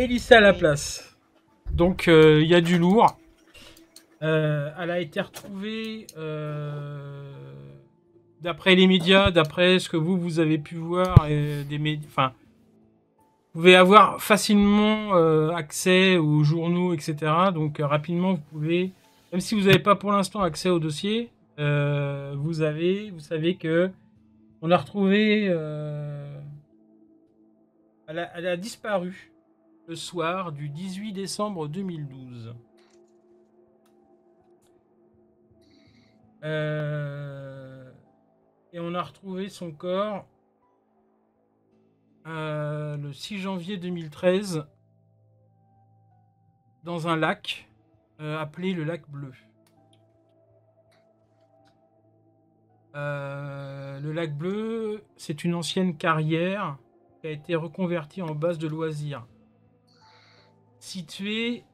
Mélissa à la place. Donc euh, il y a du lourd. Euh, elle a été retrouvée euh, d'après les médias, d'après ce que vous vous avez pu voir euh, des médias. Enfin, vous pouvez avoir facilement accès aux journaux, etc. Donc rapidement vous pouvez, même si vous n'avez pas pour l'instant accès au dossier, vous avez, vous savez que on a retrouvé. elle, a, elle a disparu le soir du 18 décembre 2012. Euh, et on a retrouvé son corps euh, le 6 janvier 2013 dans un lac euh, appelé le lac Bleu. Le lac Bleu, c'est une ancienne carrière qui a été reconvertie en base de loisirs. Située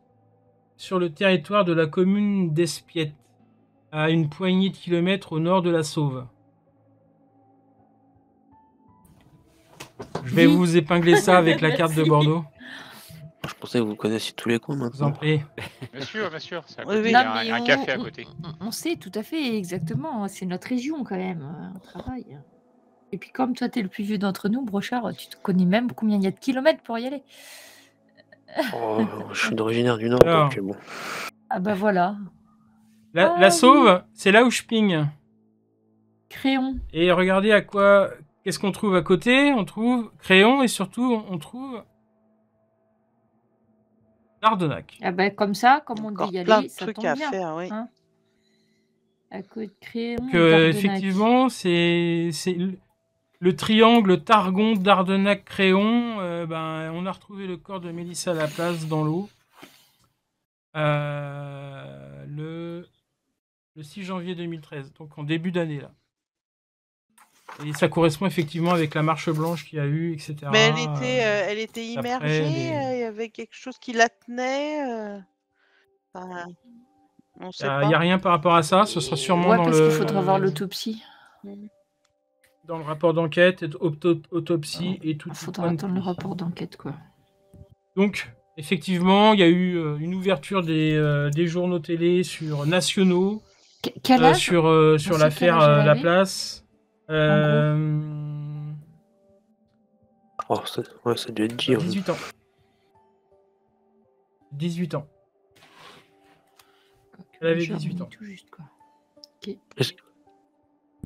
sur le territoire de la commune d'Espiette, à une poignée de kilomètres au nord de la Sauve. Je vais Oui. vous épingler ça avec la carte de. Bordeaux. Je pensais que vous connaissiez tous les coins Je vous en maintenant. prie. Bien sûr, bien sûr. c'est à Oui, côté, oui. il y a Non, un, on- café à côté. On, on sait tout à fait exactement. C'est notre région quand même. euh, On travaille. Et puis comme toi, tu es le plus vieux d'entre nous, Brochard, tu te connais même combien il y a de kilomètres pour y aller? Oh, je suis d'originaire du Nord, Alors. donc bon. Ah bah voilà. La, Ah la oui. Sauve, c'est là où je pigne. Crayon. Et regardez à quoi. Qu'est-ce qu'on trouve à côté On trouve Crayon et surtout on trouve Lardonac. Ah bah comme ça, comme on Encore dit y plein aller, de ça trucs tombe à bien. faire, oui. hein. À côté de Crayon. Que et d'Ardenac. effectivement, c'est c'est le, le triangle Targon Dardenac Crayon. euh, ben, on a retrouvé le corps de Mélissa à la place dans l'eau. Euh, le, le 6 janvier 2013, donc en début d'année là. Et ça correspond effectivement avec la marche blanche qu'il y a eu, etc. Mais elle était, euh, elle était après immergée, les- il y avait quelque chose qui la tenait. euh, enfin, on sait Il pas. n'y a rien par rapport à ça, ce sera sûrement Ouais, dans, parce le, qu'il faudra voir l'autopsie. Dans le rapport d'enquête, auto- autopsie et tout. Il tout faudra attendre le rapport d'enquête, quoi. Donc, effectivement, il y a eu euh, une ouverture des, euh, des journaux télé sur nationaux, Qu- Quel euh, âge sur, euh, sur l'affaire euh, La Place. Euh, Oh, ça, ouais, ça dû être dit. hein. 18 ans. 18 ans. Elle avait Genre, 18 ans. Tout juste, quoi.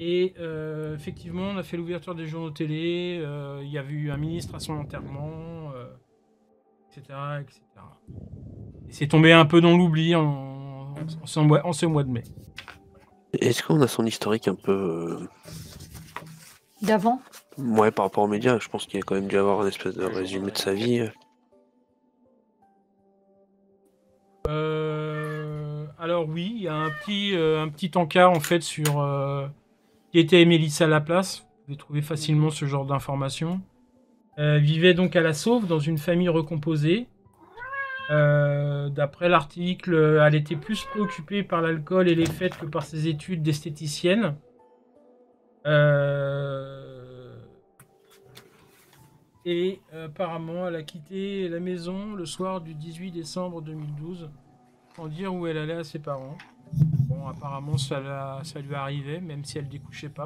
Et euh, effectivement, on a fait l'ouverture des journaux télé. euh, Il y avait eu un ministre à son enterrement, euh, etc., etc. Et c'est tombé un peu dans l'oubli en, en ce mois, en ce mois de mai. Est-ce qu'on a son historique un peu. euh, D'avant? Ouais, par rapport aux médias, je pense qu'il y a quand même dû avoir un espèce de résumé de sa vie. euh. Euh, alors oui, il y a un petit, euh, un petit encart en fait sur euh, qui était Mélissa Laplace. Vous pouvez trouver facilement ce genre d'informations. Euh, vivait donc à la Sauve dans une famille recomposée. Euh, D'après l'article, elle était plus préoccupée par l'alcool et les fêtes que par ses études d'esthéticienne. Euh, Et euh, apparemment, elle a quitté la maison le soir du 18 décembre 2012 sans dire où elle allait à ses parents. Bon, apparemment, ça, lui arrivait, même si elle découchait pas.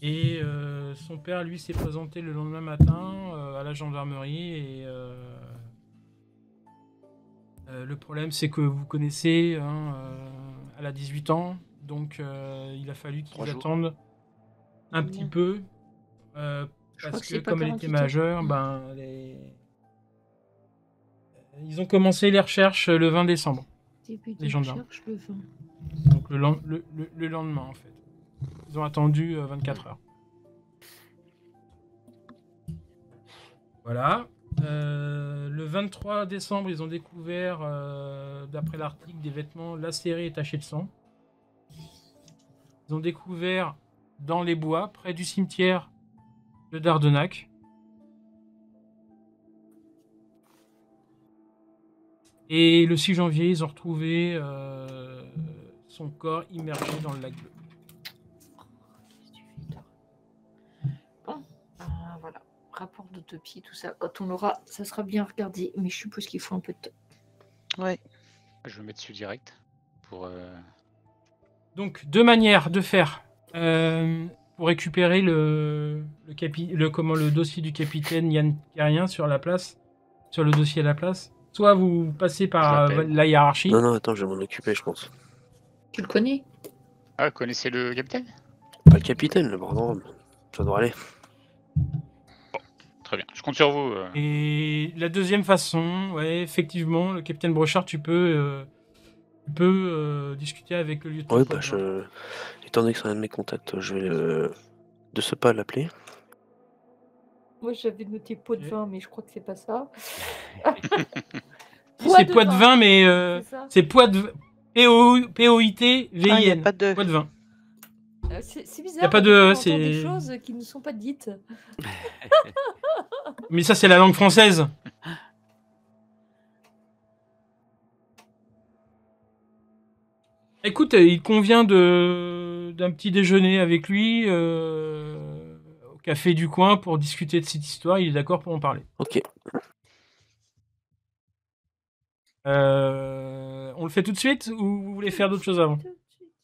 Et euh, son père, lui, s'est présenté le lendemain matin euh, à la gendarmerie. Et euh, euh, le problème, c'est que vous connaissez, hein, euh, elle a 18 ans, donc euh, il a fallu qu'ils attendent un petit peu. euh, parce que comme elle était 48 heures. majeure, ben, est- ils ont commencé les recherches le 20 décembre. Début Les gendarmes. recherche, le vin. Donc le, len- le- le- le lendemain, en fait. Ils ont attendu euh, 24 heures. Voilà. Euh, le 23 décembre, ils ont découvert, euh, d'après l'article, des vêtements lacérés et tachés de sang. Ils ont découvert dans les bois, près du cimetière de Dardenac. Et le 6 janvier, ils ont retrouvé euh, son corps immergé dans le lac bleu. Bon, euh, voilà. rapport d'autopsie, tout ça. Quand on l'aura, ça sera bien regardé. Mais je suppose qu'il faut un peu de temps. Ouais. Je me mets dessus direct. Pour, euh, Donc, deux manières de faire euh, pour récupérer le, le, capi- le, comment, le dossier du capitaine Yann Carrien sur la place, sur le dossier à la place. Soit vous passez par euh, la hiérarchie. Non, non, attends, je vais m'en occuper, je pense. Tu le connais Ah, connaissez le capitaine? Pas le capitaine, le bordel. Ça doit aller. Très bien. Je compte sur vous. euh. Et la deuxième façon, ouais, effectivement, le capitaine Brochard, tu peux, euh, tu peux euh, discuter avec le lieutenant. Ouais, bah, je... Étant donné que c'est un de mes contacts, je vais euh, de ce pas l'appeler. Moi, j'avais noté pot de vin, mais je crois que c'est pas ça. C'est poids de vin, mais euh, C'est ça c'est poids de P-O-I-T Ah, il V-I-N. pas de. Poids de vin. Euh, C'est bizarre. Y a pas de- entend c'est- des choses qui ne sont pas dites. Mais ça, c'est la langue française. Écoute, euh, il convient de d'un petit déjeuner avec lui euh, au café du coin pour discuter de cette histoire. Il est d'accord pour en parler. Ok. Euh, on le fait tout de suite ou vous voulez faire d'autres choses avant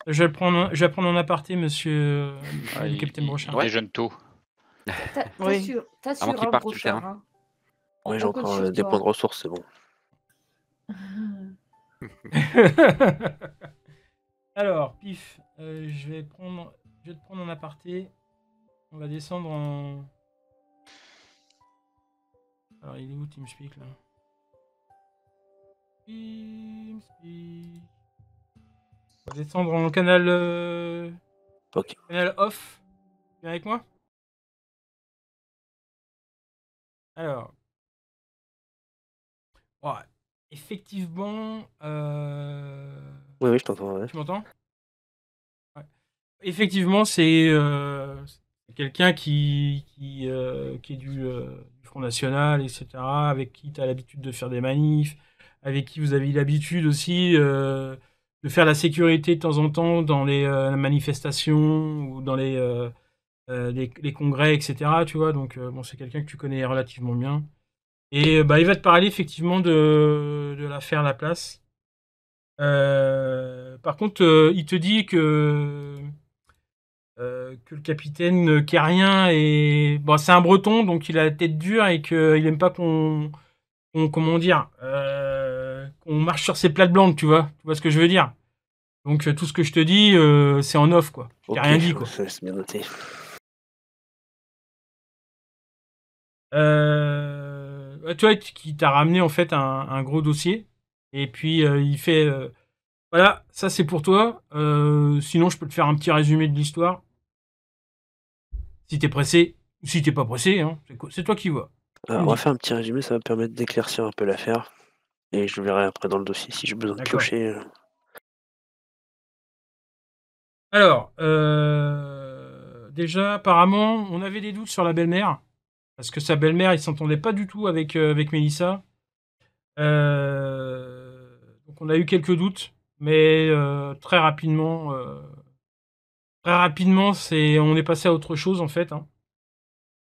Je vais le prendre, je vais prendre en aparté, monsieur Ah, le il- capitaine Brochard. Il déjeune tôt. T'as Oui. sûr, t'as Avant sûr qu'il parte terrain. hein. Ouais, On- j'ai encore euh, des points de ressources, c'est bon. Alors, pif, euh, je vais prendre, je vais te prendre en aparté. On va descendre en. Alors, il est où TeamSpeak là? On va descendre en canal, euh, Ok. canal off. Viens avec moi? Alors. Ouais, effectivement. Euh... Oui, oui, je t'entends. ouais. Tu m'entends? Ouais. Effectivement, c'est euh, quelqu'un qui, qui, euh, qui est du, du Front National, etc., avec qui tu as l'habitude de faire des manifs, avec qui vous avez l'habitude aussi euh, de faire la sécurité de temps en temps dans les euh, manifestations ou dans les, euh, les, congrès, etc. Tu vois, donc bon, c'est quelqu'un que tu connais relativement bien. Et bah, il va te parler effectivement de, de l'affaire La Place. Par contre, il te dit que que le capitaine Carrien est bon, c'est un Breton, donc il a la tête dure et qu'il aime pas qu'on comment dire qu'on marche sur ses plates blanches, tu vois, tu vois ce que je veux dire? Donc euh, tout ce que je te dis, euh, c'est en off quoi. Je rien dit quoi. C'est bien noté. Euh, tu vois, qui t'a ramené en fait un, un gros dossier. Et puis euh, il fait voilà, ça c'est pour toi. Sinon, je peux te faire un petit résumé de l'histoire. Si t'es pressé, ou si t'es pas pressé, hein, c'est toi qui vois. Alors, on va faire un petit résumé, ça va me permettre d'éclaircir un peu l'affaire. Et je verrai après dans le dossier si j'ai besoin de piocher. euh. Alors, euh, déjà, apparemment, on avait des doutes sur la belle-mère. Parce que sa belle-mère, il s'entendait pas du tout avec, euh, avec Mélissa. Euh, donc, on a eu quelques doutes. Mais très rapidement, très rapidement, c'est, on est passé à autre chose, en fait. hein.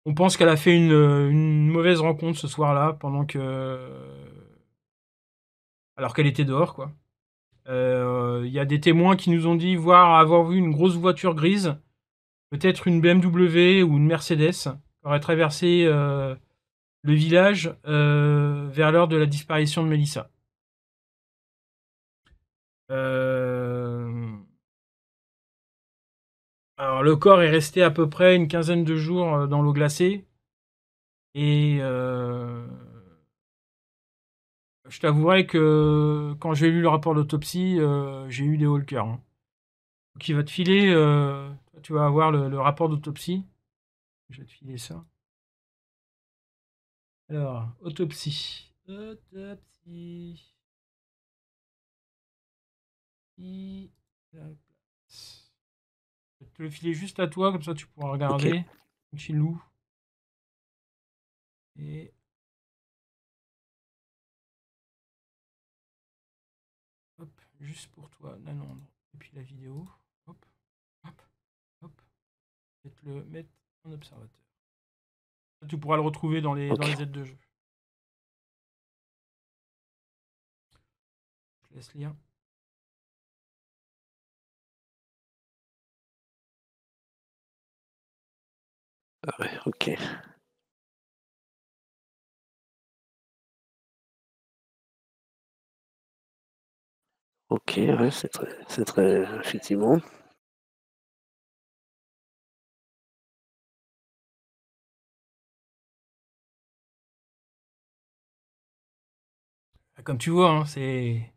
On pense qu'elle a fait une, une mauvaise rencontre ce soir-là, pendant que. Alors qu'elle était dehors, quoi. Euh, Il y a des témoins qui nous ont dit voir avoir vu une grosse voiture grise, peut-être une BMW ou une Mercedes, qui aurait traversé euh, le village euh, vers l'heure de la disparition de Mélissa. Euh, Alors le corps est resté à peu près une quinzaine de jours dans l'eau glacée et je t'avouerai que quand j'ai lu le rapport d'autopsie, euh, j'ai eu des hauts le cœur. hein. Donc il va te filer, euh, tu vas avoir le, le rapport d'autopsie. Je vais te filer ça. Alors, autopsie. Autopsie. Je vais te le filer juste à toi, comme ça tu pourras regarder. Chilou. Et juste pour toi, Nanandre. Et puis la vidéo. Hop, hop, hop. Te le mettre en observateur. Tu pourras le retrouver dans les, dans les aides de jeu. Je laisse lire. Ah ouais, ok. Ok, ouais, c'est très, c'est très, effectivement. Ah, Comme tu vois, hein, c'est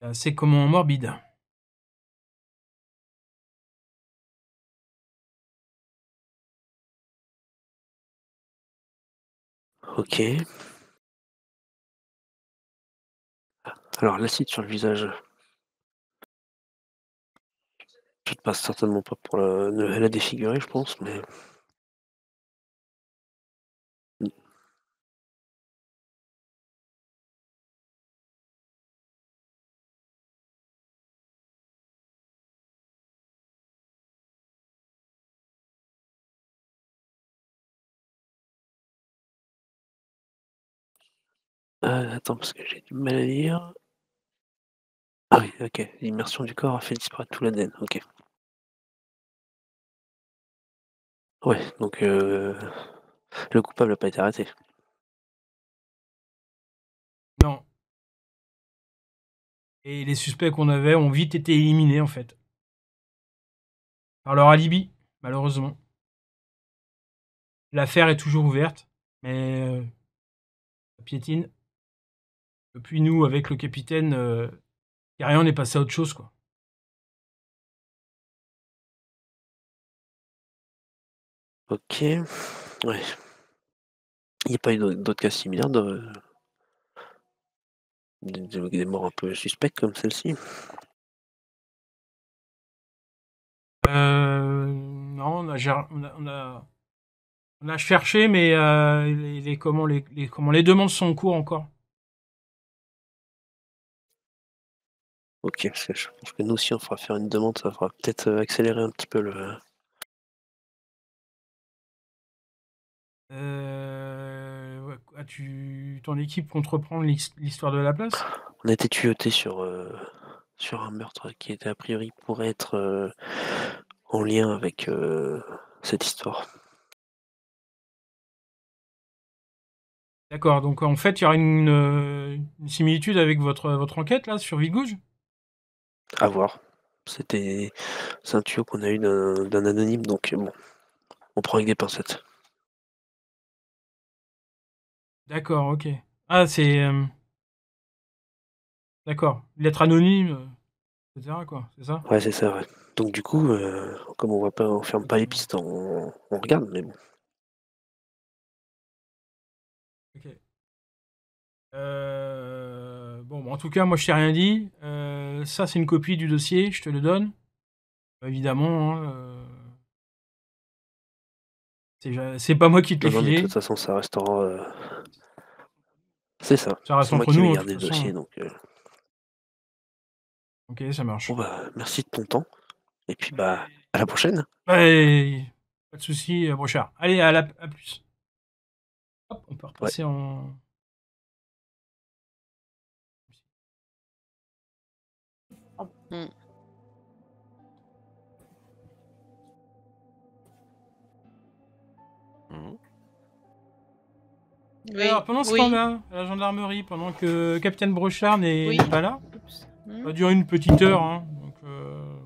c'est assez comment morbide. Ok. Alors, l'acide sur le visage. Je te passe certainement pas pour la, la défigurer, je pense, mais. Euh, attends, parce que j'ai du mal à lire. Ah oui, ok. L'immersion du corps a fait disparaître tout l'ADN. Ok. Ouais, donc euh, le coupable n'a pas été arrêté. Non. Et les suspects qu'on avait ont vite été éliminés, en fait. Par leur alibi, malheureusement. L'affaire est toujours ouverte, mais euh, piétine. Depuis nous, avec le capitaine, euh, rien n'est passé à autre chose, quoi. Ok. Ouais. Il n'y a pas eu d'autres cas similaires de... de- de- des morts un peu suspectes comme celle-ci? Euh, non, on a, on a, on a, on a cherché, mais euh, les, les- comment, les, les- comment, les demandes sont en cours encore. Ok, parce que je pense que nous aussi on fera faire une demande, ça fera peut-être euh, accélérer un petit peu le. Euh, ouais, quoi, tu, ton équipe compte reprendre l'his- l'histoire de la place? On a été tuyauté sur, euh, sur un meurtre qui était a priori pourrait être euh, en lien avec euh, cette histoire. D'accord, donc en fait, il y aura une, euh, une similitude avec votre, votre enquête là sur Vigouge? À voir. C'était un tuyau qu'on a eu d'un anonyme, donc bon, on prend avec des pincettes. D'accord, ok. Ah, c'est. euh, D'accord, lettre anonyme, etc. quoi, c'est ça? Ouais, c'est ça, ouais. Donc du coup, euh, comme on voit pas, on ferme pas les pistes, on, on regarde, mais bon. Ok. Euh, Bon, bah, en tout cas, moi, je t'ai rien dit. Euh, ça, c'est une copie du dossier, je te le donne. Évidemment, hein, euh, c'est pas moi qui te l'ai mais de filé. toute façon, ça restera. euh, C'est ça. Ça reste C'est moi entre qui nous, hein, garder de le toute façon. dossier, donc. euh, Ok, ça marche. Bon bah, merci de ton temps. Et puis bah, à la prochaine. Ouais, pas de soucis, Brochard. Allez, à, la, à plus. Hop, on peut repasser en. Oui, Alors, pendant ce oui. temps-là, à la gendarmerie, pendant que Capitaine Brochard n'est Oui. pas là, Hmm. ça va durer une petite heure. Hein, donc, euh,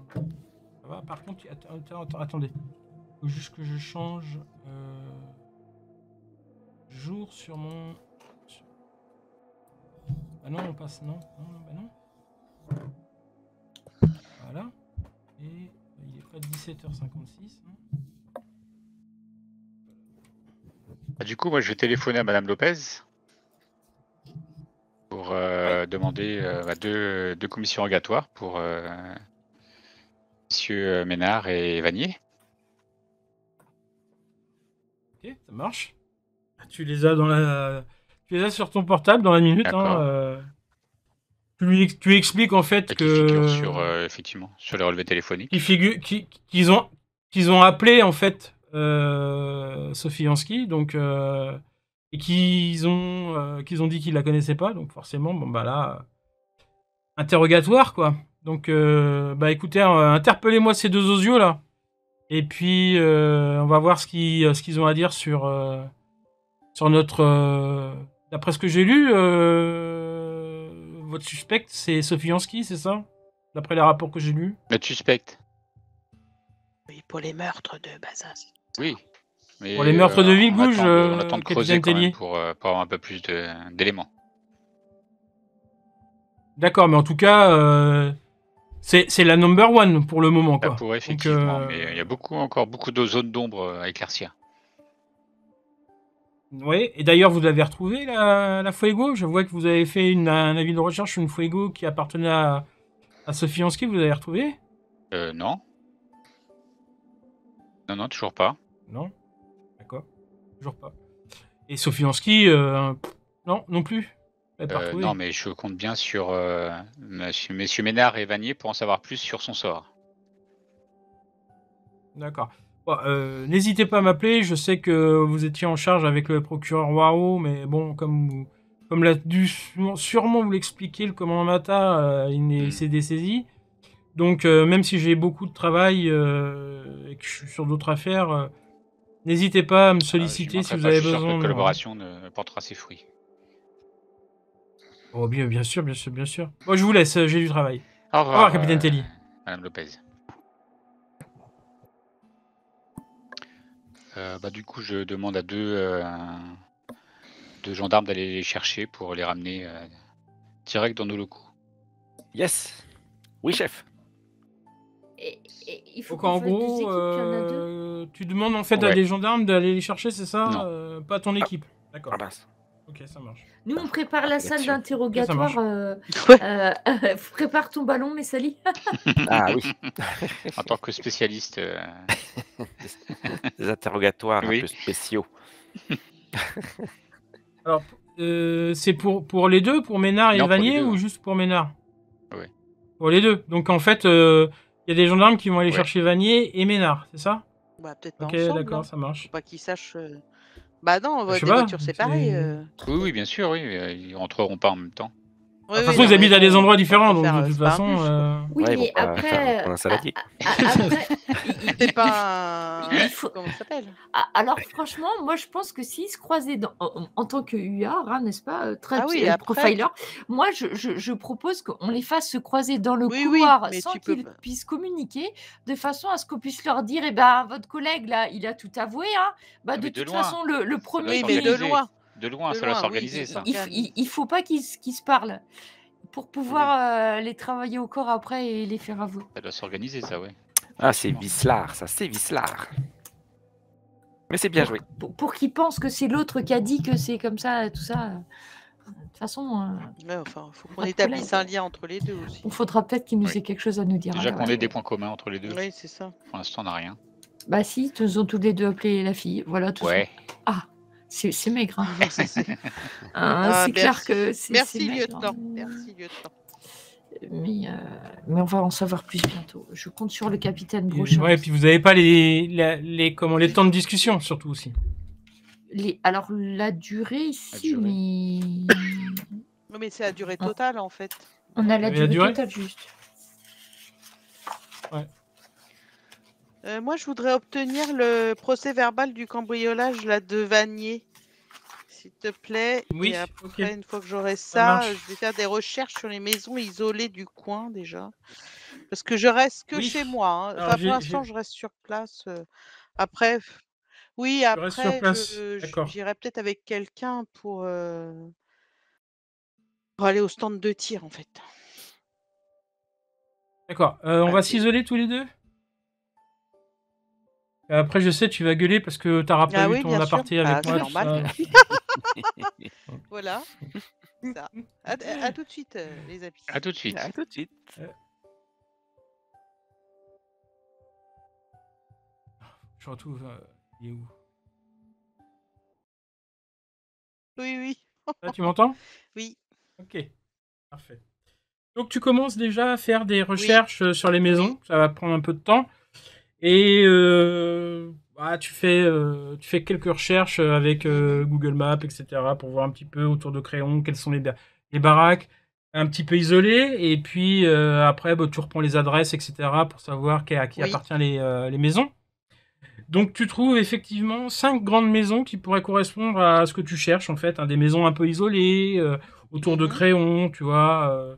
ça va. Par contre, att- attends, attends, attendez. faut juste que je change euh, jour sur mon. Ah non, on passe. Non, non, non, bah non. Voilà. Et il est pas 17h56. hein. Bah, du coup, moi, je vais téléphoner à Madame Lopez pour euh, demander euh, bah, deux, deux commissions rogatoires pour euh, Monsieur Ménard et Vanier. Ok, ça marche. Tu les as dans la, tu les as sur ton portable dans la minute. Hein, euh. Tu lui ex- tu lui expliques en fait Et que sur, euh, effectivement, sur les relevés téléphoniques. qui- qu'ils ont qu'ils ont appelé en fait euh, Sophie Hansky, donc euh, et qu'ils ont qu'ils ont dit qu'ils la connaissaient pas, donc forcément, bon bah là, interrogatoire quoi. Donc bah écoutez, euh, interpellez-moi ces deux osios là, et puis on va voir ce qu'ils ce qu'ils ont à dire sur sur notre. D'après ce que j'ai lu, euh, votre suspect c'est Sophie Hansky, c'est ça? D'après les rapports que j'ai lus. Notre suspect. Oui, pour les meurtres de Bazin. c'est- Oui. Mais, Pour les meurtres de attend de- euh, on attend de creuser quand même pour, euh, pour avoir un peu plus de- d'éléments. D'accord, mais en tout cas, euh, c'est c'est la number one pour le moment Ça quoi. pourrait effectivement, euh, mais il y a beaucoup, encore beaucoup de zones d'ombre euh, à éclaircir. Oui, et d'ailleurs, vous l'avez retrouvé, la, la Fuego? Je vois que vous avez fait une, un avis de recherche sur une Fuego qui appartenait à, à Sophie Hansky, vous l'avez retrouvé Euh, non. Non, non, toujours pas. Non? D'accord. Toujours pas. Et Sophie Hansky, euh, non, non plus? Euh, non, mais je compte bien sur euh, monsieur, messieurs Ménard et Vanier pour en savoir plus sur son sort. D'accord. Bon, euh, N'hésitez pas à m'appeler, je sais que vous étiez en charge avec le procureur Waro, mais bon, comme, vous- comme l'a dû sûrement- vous l'expliquer, le commandant Mata, euh, il Mm. s'est dessaisi. Donc, euh, même si j'ai beaucoup de travail et que je suis sur d'autres affaires, n'hésitez pas à me Euh, solliciter si vous pas, avez je suis sûr que besoin. de- collaboration ne portera ses fruits. Oh, bien, bien sûr, bien sûr, bien sûr. Bon, je vous laisse, j'ai du travail. Au revoir, revoir, capitaine Telly. Madame Lopez. Euh, bah, du coup, je demande à deux, euh, deux gendarmes d'aller les chercher pour les ramener euh, direct dans nos locaux. Yes. Oui, chef. Et, et il faut Donc, qu'on en fasse deux gros, équipes, qu'il y en a deux? euh, tu demandes en fait à Ouais. des gendarmes d'aller les chercher, c'est ça? Non. Euh, Pas ton équipe. D'accord. Ah mince. Ok, ça marche. Nous, on prépare la salle Action. d'interrogatoire. Euh, Ouais. euh, euh, prépare ton ballon, Messali. Ah oui. En tant que spécialiste, euh, Des interrogatoires Oui. un peu spéciaux. Alors, euh, c'est pour, pour les deux, pour Ménard et Non, Vanier, deux, ou juste pour Ménard? Oui. Pour les deux. Donc en fait, euh, il y a des gendarmes qui vont aller Ouais. chercher Vanier et Ménard, c'est ça? Bah, peut-être pas Ok, d'accord, hein. ça marche. Faut pas qu'ils sachent. Bah non, Je sais des voitures séparées. c'est- euh. oui, oui, bien sûr, oui, euh, ils rentreront pas en même temps. Ouais, De toute oui, façon, ils habitent à des endroits différents, donc de euh, toute façon. euh, Oui, mais après, un saladier. a- après, il- C'est pas un. Il faut- Comment ça s'appelle? Ah, Alors franchement, moi je pense que s'ils se croisaient dans- en, tant que UR, hein, n'est-ce pas, euh, trade Ah oui, après- profiler, moi je, je- je propose qu'on les fasse se croiser dans le Oui, oui, couloir sans qu'ils puissent communiquer, de façon à ce qu'on puisse leur dire, eh ben votre collègue là, il a tout avoué, hein. bah, Ah, de toute loin. façon le, premier Oui, mais de loin. De loin, De ça doit loin, oui, s'organiser, il- ça. il, il, il faut pas qu'ils se- parlent pour pouvoir euh, les travailler au corps après et les faire avouer. Ça doit s'organiser, ça, ouais. Ah, c'est Vislar, ça, c'est Vislar. Mais c'est bien joué. Pour, pour qu'ils pensent que c'est l'autre qui a dit que c'est comme ça, tout ça. De toute façon, euh, Ouais, enfin, faut qu'on établisse un lien entre les deux aussi. il faudra peut-être qu'ils nous Oui. aient quelque chose à nous dire. Déjà alors, qu'on ait des points communs entre les deux. Oui, c'est ça. Pour l'instant, on n'a rien. Bah si, ils ont tous les deux appelé la fille. Voilà, tout ça. Ouais. C'est c'est maigre. hein. C'est- c'est- Hein, Ah, c'est clair merci. que c'est Merci, lieutenant. hein. Merci, lieutenant. Mais, euh, mais on va en savoir plus bientôt. Je compte sur le capitaine Brochard. Ouais, et puis vous n'avez pas les, les, comment, les temps de discussion, surtout aussi. Les- Alors, la durée ici, durée. mais... Oui, mais c'est la durée Ah. totale en fait. On a la durée, durée totale juste. Euh, moi, je voudrais obtenir le procès verbal du cambriolage là, de Vanier. S'il te plaît. Oui, Et après, une fois que j'aurai Ça je vais faire des recherches sur les maisons isolées du coin déjà. Parce que je reste que Oui. chez moi. hein. Alors, Enfin, j'ai- pour l'instant, je reste sur place. euh. Après, oui, après, j'irai peut-être avec quelqu'un pour, euh, pour aller au stand de tir en fait. D'accord. Euh, on va s'isoler tous les deux? Après, je sais, tu vas gueuler parce que t'auras pas Ah oui, ton sûr. aparté avec c'est moi. normal. Voilà. Ça. À, à- à tout de suite, euh, les amis. À tout de suite. À tout de suite. Je retrouve. euh, il est où? Oui, oui, Là, tu m'entends? Oui. Ok. Parfait. Donc, tu commences déjà à faire des recherches euh, sur les maisons. Ça va prendre un peu de temps. Et euh, ah, tu, fais, euh, tu fais quelques recherches euh, avec euh, Google Maps, etc., pour voir un petit peu autour de Créon quelles sont les, les baraques, un petit peu isolées. Et puis après, bah, tu reprends les adresses, etc., pour savoir à qui Oui. appartient les, les maisons. Donc tu trouves effectivement cinq grandes maisons qui pourraient correspondre à ce que tu cherches, en fait. hein, des maisons un peu isolées, autour de. Créon, tu vois.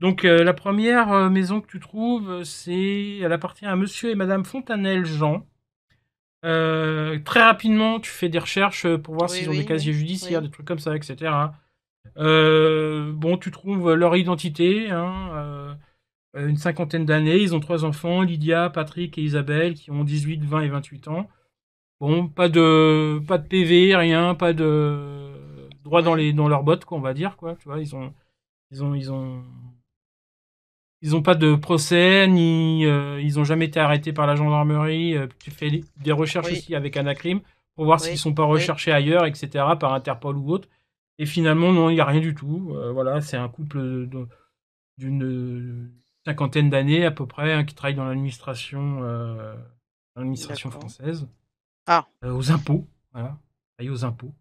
Donc euh, la première euh, maison que tu trouves, euh, c'est, elle appartient à Monsieur et Madame Fontanelle Jean. Euh, très rapidement, tu fais des recherches pour voir Oui, s'ils ont oui, des casiers oui, judiciaires, des trucs comme ça, etc. Euh, bon, tu trouves leur identité, hein, euh, une cinquantaine d'années, ils ont trois enfants, Lydia, Patrick et Isabelle, qui ont 18, 20 et 28 ans. Bon, pas de, pas de PV, rien, pas de droit dans les, dans leurs bottes, quoi, on va dire, quoi. Tu vois, ils ont, ils ont, ils ont, ils ont pas de procès, ni euh, ils ont jamais été arrêtés par la gendarmerie. Euh, tu fais des- recherches Oui. aussi avec Anacrim pour voir Oui. s'ils sont pas Oui. recherchés ailleurs, etc., par Interpol ou autre. Et finalement, non, il n'y a rien du tout. Euh, voilà, c'est un couple d'une cinquantaine d'années à peu près hein, qui travaille dans l'administration, euh, française. Ah. Aux impôts, voilà, travaille aux impôts.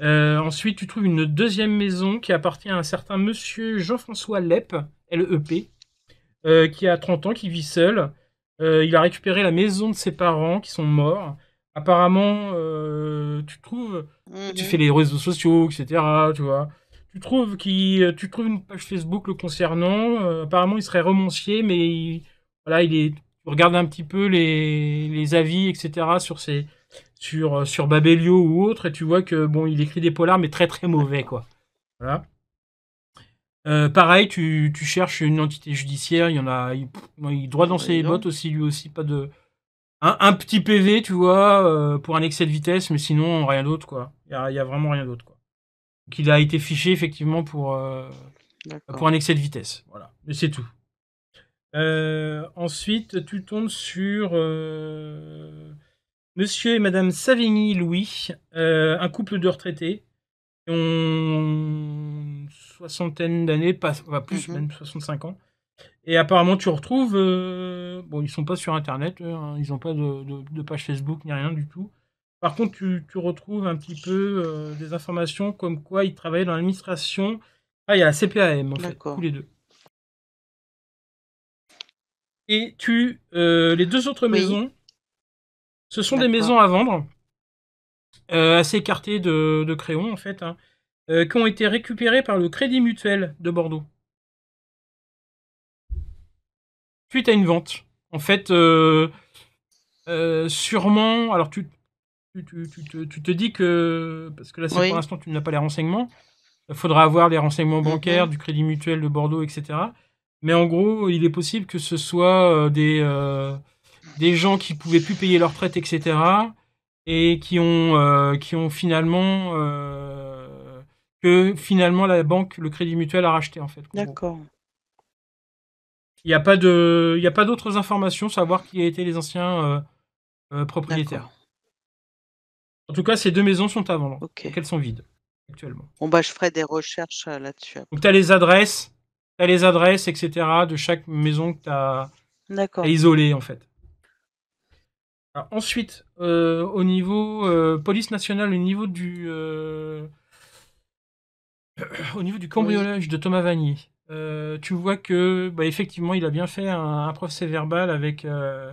Ensuite, tu trouves une deuxième maison qui appartient à un certain monsieur Jean-François Lep, L-E-P, euh, qui a 30 ans, qui vit seul. Euh, il a récupéré la maison de ses parents qui sont morts. Apparemment, euh, tu trouves, tu Mhm. fais les réseaux sociaux, etc. Tu vois. Tu trouves, qui, tu trouves une page Facebook le concernant. Apparemment, il serait romancier, mais il, voilà, il est. Tu regardes un petit peu les, les avis, etc. sur ses, sur, sur Babelio ou autre, et tu vois que bon, il écrit des polars, mais très très mauvais, quoi. Voilà. Euh, pareil, tu, tu cherches une entité judiciaire, il y en a, il, il droit dans ses bottes aussi, lui aussi, pas de. Un, un petit PV, tu vois, euh, pour un excès de vitesse, mais sinon, rien d'autre, quoi. Il y y a vraiment rien d'autre, quoi. Donc, il a été fiché, effectivement, pour, euh, pour un excès de vitesse. Voilà. Mais c'est tout. Ensuite, tu tombes sur Monsieur et Madame Savigny Louis, euh, un couple de retraités qui ont une soixantaine d'années, pas enfin, plus Mhm. même 65 ans. Et apparemment, tu retrouves. euh, bon, ils sont pas sur Internet, eux, hein, ils n'ont pas de, de- de page Facebook ni rien du tout. Par contre, tu, tu retrouves un petit peu euh, des informations comme quoi ils travaillaient dans l'administration. Ah, il y a la CPAM, en fait, tous les deux. Et tu. euh, les deux autres Oui. maisons, ce sont des maisons à vendre, euh, assez écartées de, de Créon, en fait, hein, euh, qui ont été récupérées par le Crédit Mutuel de Bordeaux. Suite à une vente. En fait, euh, euh, sûrement. Alors, tu, tu, tu- tu te, tu te dis que. Parce que là, c'est Oui. pour l'instant, tu n'as pas les renseignements. Il faudra avoir les renseignements bancaires Mhm. du Crédit Mutuel de Bordeaux, etc. Mais en gros, il est possible que ce soit des, euh, des gens qui pouvaient plus payer leur retraite, etc. Et qui ont, euh, qui ont finalement. Que finalement, la banque, le Crédit Mutuel a racheté, en fait. D'accord. Il n'y a pas de, il y a pas d'autres informations, savoir qui étaient les anciens euh, euh, propriétaires. En tout cas, ces deux maisons sont à vendre. Ok. Donc elles sont vides actuellement. Bon, bah, je ferai des recherches euh, là-dessus. Donc tu as les adresses, tu les adresses, etc. de chaque maison que tu as isolée en fait. Alors, ensuite, euh, au niveau euh, police nationale, au niveau du, euh, au niveau du cambriolage de Thomas Vanier, euh, tu vois que bah, effectivement, il a bien fait un, un procès verbal avec. euh,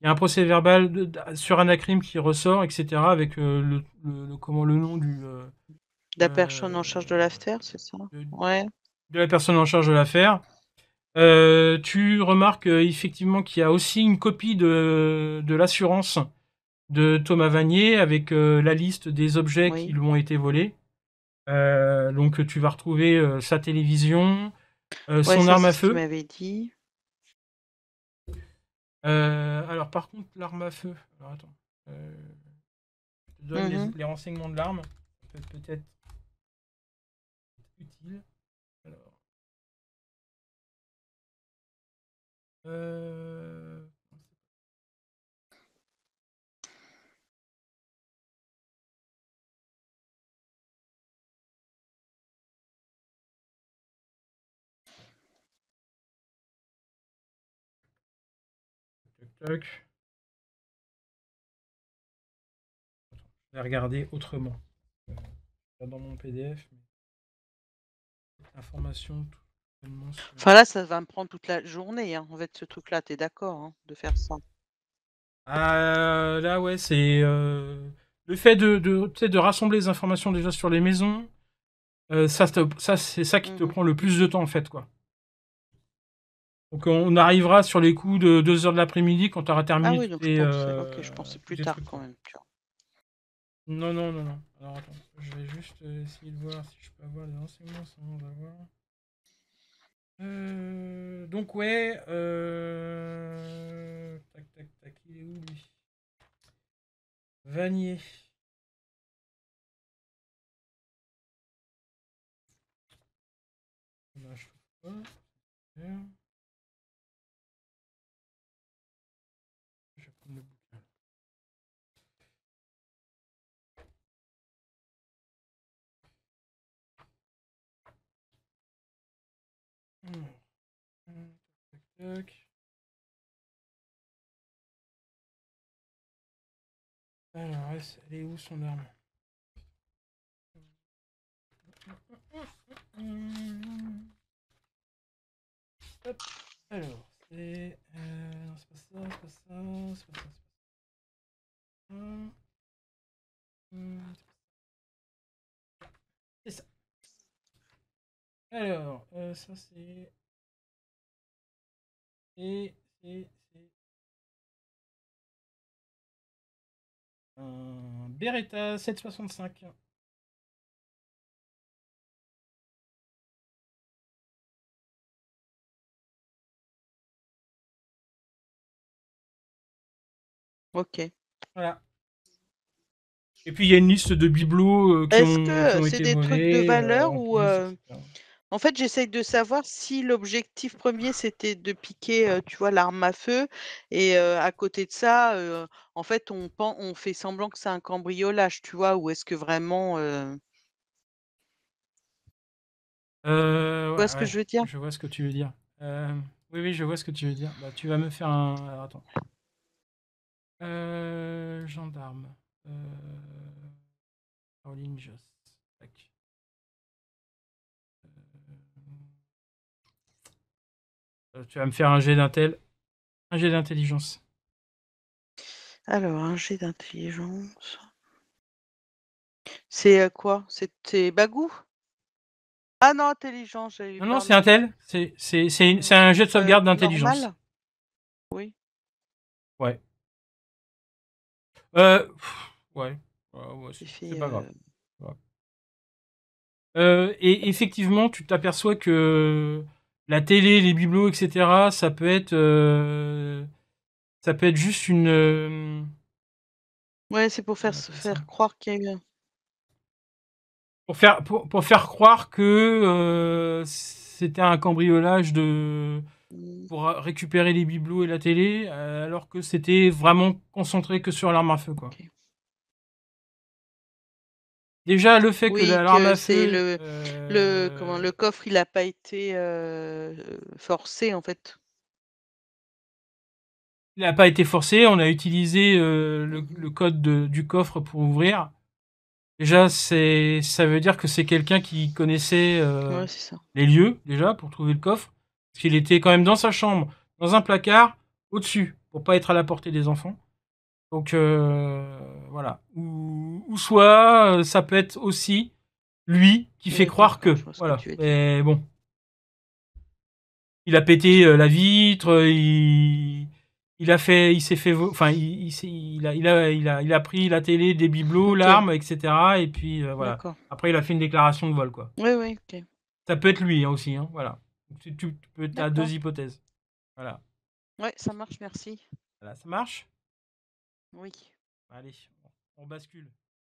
il y a un procès verbal de- de- sur Anacrim qui ressort, etc. Avec euh, le, le- le- comment le nom du euh, La personne en charge de l'affaire, c'est ça de, Ouais. de la personne en charge de l'affaire. Euh, tu remarques euh, effectivement qu'il y a aussi une copie de, de l'assurance de Thomas Vanier avec euh, la liste des objets Oui. qui lui ont été volés. Euh, donc tu vas retrouver euh, sa télévision, euh, Ouais, son ça, arme à feu. dit. Alors par contre, l'arme à feu. Alors attends. Je te donne les- Mhm. les, renseignements de l'arme. Ça peut être peut-être utile. Tac. Je vais regarder autrement. Euh, pas dans mon PDF. Mais... Information. tout Enfin là, ça va me prendre toute la journée, hein, en fait, ce truc-là. T'es d'accord hein, de faire ça? Ah, là, ouais, c'est euh, le fait de, de, de rassembler les informations déjà sur les maisons. euh, ça, c'est ça qui te Mhm. prend le plus de temps, en fait, quoi. Donc, on arrivera sur les coups de 2 heures de l'après-midi quand tu auras terminé. Ah oui, donc je pensais, euh, ok, je pensais tous plus les tard trucs, quand même. Tu vois. Non, non, non, non. Alors, attends, je vais juste euh, essayer de voir si je peux avoir des renseignements sans avoir. Euh, donc, ouais. Euh... Tac, tac, tac. Il est où, lui? Vanier. Je Alors, elle est où son arme? Alors, c'est... Euh, non, c'est pas ça, c'est pas ça, c'est pas ça, c'est pas ça. Hum. Hum. C'est ça. Alors, euh, ça c'est... Et c'est... Un Beretta 765. Ok. Voilà. Et puis il y a une liste de bibelots euh, qui, Est-ce ont, que, c'est des trucs de valeur en ou, euh. En fait, j'essaye de savoir si l'objectif premier c'était de piquer, euh, tu vois, l'arme à feu, et euh, à côté de ça, euh, en fait, on, pen- on fait semblant que c'est un cambriolage, tu vois, ou est-ce que vraiment, euh, Euh, tu vois ce que ouais, je veux dire? je vois ce que tu veux dire. Euh, oui, oui, je vois ce que tu veux dire. Bah, tu vas me faire un. Alors, attends. Euh, gendarme. Euh, Caroline Joss. Tac. Tu vas me faire un jet d'intel. Un jet d'intelligence. Alors, un jet d'intelligence. C'est euh, quoi? C'est c'est Bagou? Ah non, intelligence, eu Non, non, c'est intel. C'est un jet de Euh, sauvegarde d'intelligence. Oui. Ouais. Euh, pff, ouais. Ouais, ouais, c'est pas grave. euh, Euh, et effectivement, tu t'aperçois que la télé, les bibelots, etc., ça peut être, euh, ça peut être juste une. euh, Ouais, c'est pour faire, se croire qu'il y a eu un. pour faire, pour, pour faire croire que euh, c'était un cambriolage de Mm. pour récupérer les bibelots et la télé, euh, alors que c'était vraiment concentré que sur l'arme à feu, quoi. Ok. Déjà, le fait que Oui, l'arme à feu. le, le, comment, euh, le coffre, il n'a pas été euh, forcé, en fait. Il n'a pas été forcé, on a utilisé euh, le, le code de- du coffre pour ouvrir. Déjà, c'est, ça veut dire que c'est quelqu'un qui connaissait Ouais, les lieux, déjà, pour trouver le coffre. Parce qu'il était quand même dans sa chambre, dans un placard, au-dessus, pour pas être à la portée des enfants. Donc, voilà. Ou, ou soit, euh, ça peut être aussi lui qui fait croire que. Voilà. Mais bon. Il a pété euh, la vitre, il, il a fait, il s'est fait, enfin, il, il, a, il a, il a, il a pris la télé, des bibelots, l'arme, etc. Et puis euh, voilà. Après, il a fait une déclaration de vol, quoi. Oui, oui, ok. Ça peut être lui hein, aussi, hein, voilà. Tu, tu tu peux, as deux hypothèses. Voilà. Ouais, ça marche, merci. Voilà, ça marche? Oui. Allez, on bascule.